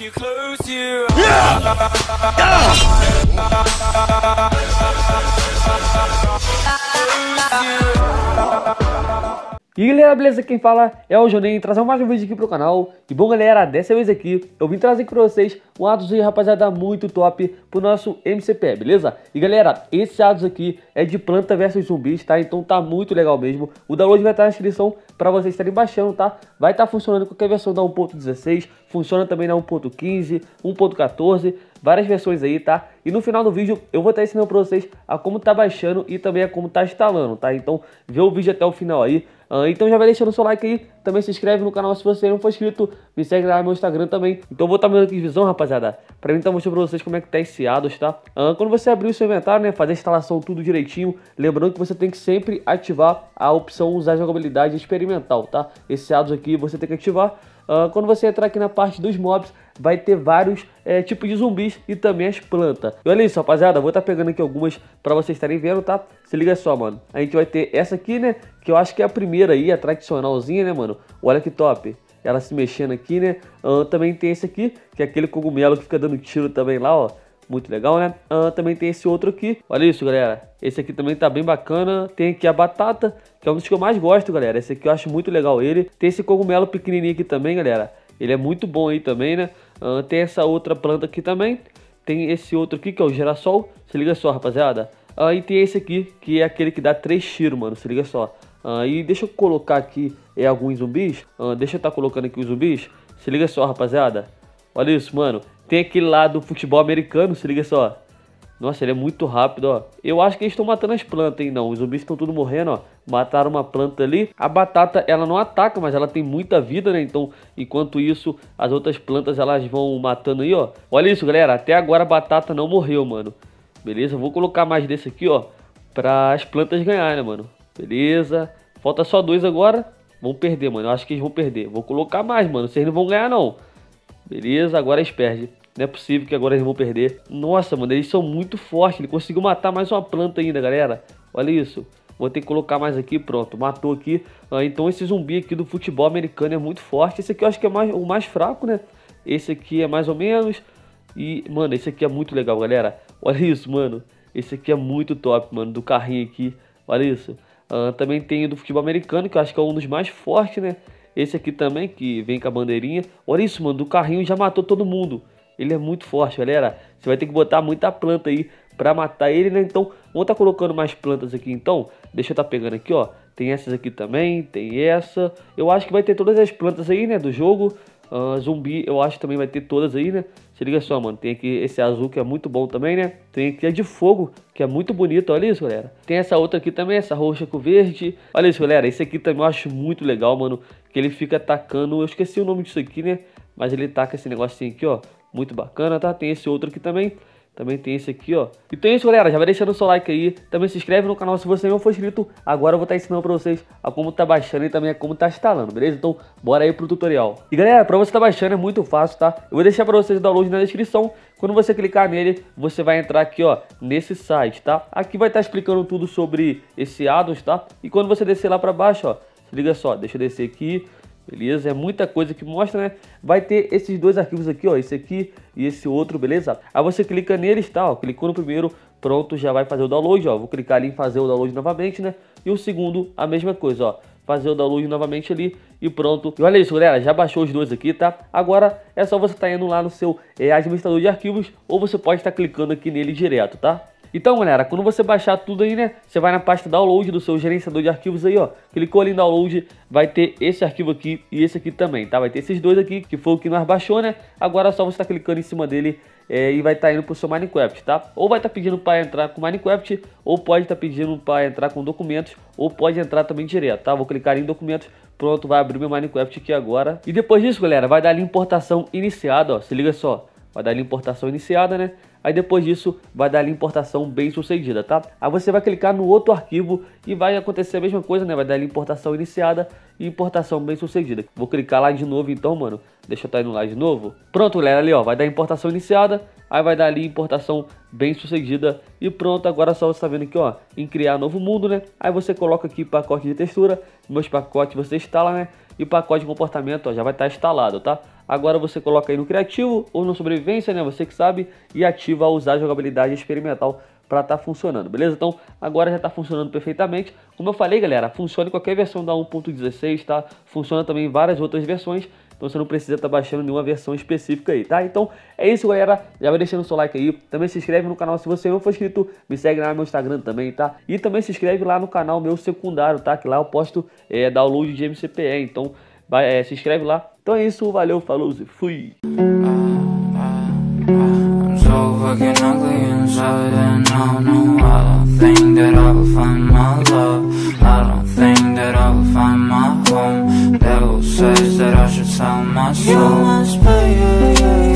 You close your eyes. Yeah! yeah! E galera, beleza? Quem fala é o Jonem, trazendo mais um vídeo aqui pro canal. E bom galera, dessa vez aqui eu vim trazer aqui pra vocês um atos aí, rapaziada, muito top pro nosso MCP, beleza? E galera, esse atos aqui é de planta versus zumbis, tá? Então tá muito legal mesmo. O download vai estar na descrição pra vocês estarem baixando, tá? Vai estar funcionando com qualquer versão da 1.16, funciona também na 1.15, 1.14, várias versões aí, tá? E no final do vídeo eu vou estar ensinando pra vocês a como tá baixando e também a como tá instalando, tá? Então vê o vídeo até o final aí. Uh, então já vai deixando o seu like aí, também se inscreve no canal se você não for inscrito, me segue lá no meu Instagram também. Então eu vou estar tá aqui visão, rapaziada, pra mim tá mostrando pra vocês como é que tá esse ADOS, tá? Uh, quando você abrir o seu inventário, né, fazer a instalação tudo direitinho, lembrando que você tem que sempre ativar a opção usar jogabilidade experimental, tá? Esse ADOS aqui você tem que ativar. Uh, quando você entrar aqui na parte dos mobs, vai ter vários é, tipos de zumbis e também as plantas. E olha isso, rapaziada, vou estar tá pegando aqui algumas para vocês estarem vendo, tá? Se liga só, mano. A gente vai ter essa aqui, né? Que eu acho que é a primeira aí, a tradicionalzinha, né, mano? Olha que top. Ela se mexendo aqui, né? Uh, também tem esse aqui, que é aquele cogumelo que fica dando tiro também lá, ó. Muito legal, né? Uh, também tem esse outro aqui. Olha isso, galera. Esse aqui também tá bem bacana. Tem aqui a batata, que é um dos que eu mais gosto, galera. Esse aqui eu acho muito legal ele. Tem esse cogumelo pequenininho aqui também, galera. Ele é muito bom aí também, né? Uh, tem essa outra planta aqui também. Tem esse outro aqui que é o girassol. Se liga só, rapaziada. Aí uh, tem esse aqui, que é aquele que dá três tiros, mano. Se liga só. Uh, e deixa eu colocar aqui é, alguns zumbis. Uh, deixa eu estar tá colocando aqui os zumbis. Se liga só, rapaziada. Olha isso, mano. Tem aquele lá do futebol americano, se liga só. Nossa, ele é muito rápido, ó. Eu acho que eles estão matando as plantas, hein, não. Os zumbis estão tudo morrendo, ó. Mataram uma planta ali. A batata, ela não ataca, mas ela tem muita vida, né? Então, enquanto isso, as outras plantas, elas vão matando aí, ó. Olha isso, galera. Até agora a batata não morreu, mano. Beleza? Vou colocar mais desse aqui, ó. Pra as plantas ganharem, né, mano? Beleza. Falta só dois agora. Vão perder, mano. Eu acho que eles vão perder. Vou colocar mais, mano. Vocês não vão ganhar, não. Beleza, agora eles perdem. Não é possível que agora eles vão perder. Nossa, mano, eles são muito fortes. Ele conseguiu matar mais uma planta ainda, galera. Olha isso. Vou ter que colocar mais aqui, pronto. Matou aqui. Ah, então esse zumbi aqui do futebol americano é muito forte. Esse aqui eu acho que é mais, o mais fraco, né? Esse aqui é mais ou menos. E, mano, esse aqui é muito legal, galera. Olha isso, mano. Esse aqui é muito top, mano, do carrinho aqui. Olha isso. Ah, também tem o do futebol americano, que eu acho que é um dos mais fortes, né? Esse aqui também, que vem com a bandeirinha. Olha isso, mano, do carrinho já matou todo mundo. Ele é muito forte, galera. Você vai ter que botar muita planta aí pra matar ele, né? Então, vamos estar tá colocando mais plantas aqui, então. Deixa eu estar tá pegando aqui, ó. Tem essas aqui também, tem essa. Eu acho que vai ter todas as plantas aí, né, do jogo. Uh, zumbi, eu acho que também vai ter todas aí, né? Se liga só, mano. Tem aqui esse azul que é muito bom também, né? Tem aqui a de fogo, que é muito bonito. Olha isso, galera. Tem essa outra aqui também, essa roxa com verde. Olha isso, galera. Esse aqui também eu acho muito legal, mano. Que ele fica atacando. Eu esqueci o nome disso aqui, né? Mas ele taca esse negocinho aqui, ó muito bacana, tá? Tem esse outro aqui também. Também tem esse aqui, ó. Então é isso, galera. Já vai deixando o seu like aí. Também se inscreve no canal se você não for inscrito. Agora eu vou estar ensinando pra vocês a como tá baixando e também a como tá instalando, beleza? Então, bora aí pro tutorial. E galera, pra você tá baixando é muito fácil, tá? Eu vou deixar pra vocês o download na descrição. Quando você clicar nele, você vai entrar aqui, ó, nesse site, tá? Aqui vai estar explicando tudo sobre esse addons, tá? E quando você descer lá pra baixo, ó, se liga só, deixa eu descer aqui beleza? É muita coisa que mostra, né? Vai ter esses dois arquivos aqui, ó, esse aqui e esse outro, beleza? Aí você clica neles, tá? Ó, clicou no primeiro, pronto, já vai fazer o download, ó. Vou clicar ali em fazer o download novamente, né? E o segundo, a mesma coisa, ó. Fazer o download novamente ali e pronto. E olha isso, galera, já baixou os dois aqui, tá? Agora é só você estar tá indo lá no seu é, administrador de arquivos ou você pode estar tá clicando aqui nele direto, tá? Então, galera, quando você baixar tudo aí, né, você vai na pasta download do seu gerenciador de arquivos aí, ó. Clicou ali em download, vai ter esse arquivo aqui e esse aqui também, tá? Vai ter esses dois aqui, que foi o que nós baixou, né? Agora é só você tá clicando em cima dele é, e vai estar tá indo pro seu Minecraft, tá? Ou vai estar tá pedindo para entrar com Minecraft, ou pode estar tá pedindo para entrar com documentos, ou pode entrar também direto, tá? Vou clicar em documentos, pronto, vai abrir meu Minecraft aqui agora. E depois disso, galera, vai dar ali importação iniciada, ó. Se liga só vai dar ali importação iniciada, né? Aí depois disso vai dar ali importação bem sucedida, tá? Aí você vai clicar no outro arquivo e vai acontecer a mesma coisa, né? Vai dar ali importação iniciada e importação bem sucedida. Vou clicar lá de novo então, mano. Deixa eu estar indo lá de novo. Pronto, galera, ali ó, vai dar importação iniciada, aí vai dar ali importação bem sucedida e pronto, agora só você tá vendo aqui ó, em criar novo mundo, né? Aí você coloca aqui pacote de textura, meus pacotes você instala, né? E pacote de comportamento ó, já vai estar instalado, tá? Agora você coloca aí no criativo ou no sobrevivência, né? Você que sabe, e ativa a usar a jogabilidade experimental para estar tá funcionando, beleza? Então agora já está funcionando perfeitamente. Como eu falei, galera, funciona em qualquer versão da 1.16, tá? Funciona também em várias outras versões. Então você não precisa estar tá baixando nenhuma versão específica aí, tá? Então é isso, galera. Já vai deixando o seu like aí. Também se inscreve no canal se você não for inscrito. Me segue lá no meu Instagram também, tá? E também se inscreve lá no canal meu secundário, tá? Que lá eu posto é, download de MCPE. Então vai, é, se inscreve lá. Então é isso, valeu, falou, fui! Fucking ugly inside And I know I don't think that I will find my love. I don't think that I will find my home. Devil says that I should sell my soul